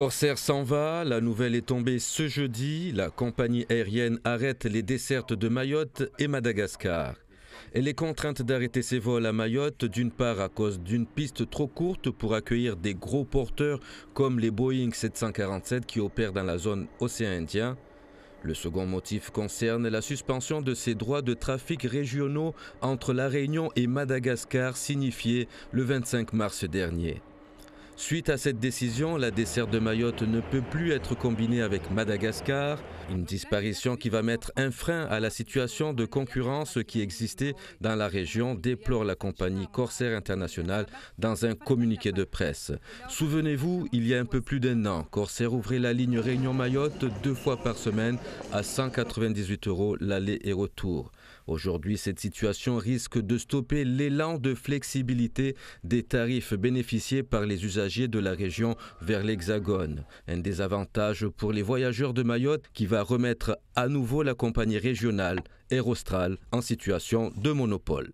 Corsair s'en va, la nouvelle est tombée ce jeudi, la compagnie aérienne arrête les dessertes de Mayotte et Madagascar. Elle est contrainte d'arrêter ses vols à Mayotte, d'une part à cause d'une piste trop courte pour accueillir des gros porteurs comme les Boeing 747 qui opèrent dans la zone océan Indien. Le second motif concerne la suspension de ses droits de trafic régionaux entre La Réunion et Madagascar signifiés le 25 mars dernier. Suite à cette décision, la desserte de Mayotte ne peut plus être combinée avec Madagascar, une disparition qui va mettre un frein à la situation de concurrence qui existait dans la région, déplore la compagnie Corsair International dans un communiqué de presse. Souvenez-vous, il y a un peu plus d'un an, Corsair ouvrait la ligne Réunion-Mayotte deux fois par semaine à 198 euros l'aller et retour. Aujourd'hui, cette situation risque de stopper l'élan de flexibilité des tarifs bénéficiés par les usagers de la région vers l'Hexagone. Un désavantage pour les voyageurs de Mayotte qui va remettre à nouveau la compagnie régionale Aerostral en situation de monopole.